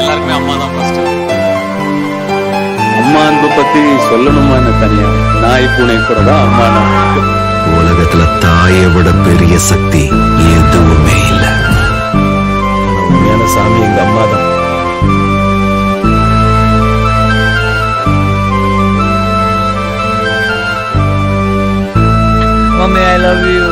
எல்லாருக்குமே அம்மா தான் ஃபர்ஸ்ட் அம்மா அன்பு பத்தி சொல்லணுமா என்ன தனியா? நாய் பூனை கூட அம்மா உலகத்துல தாயை விட பெரிய சக்தி எதுவுமே இல்ல. உண்மையான சாமி எங்க அம்மா தான். Mommy, I love you.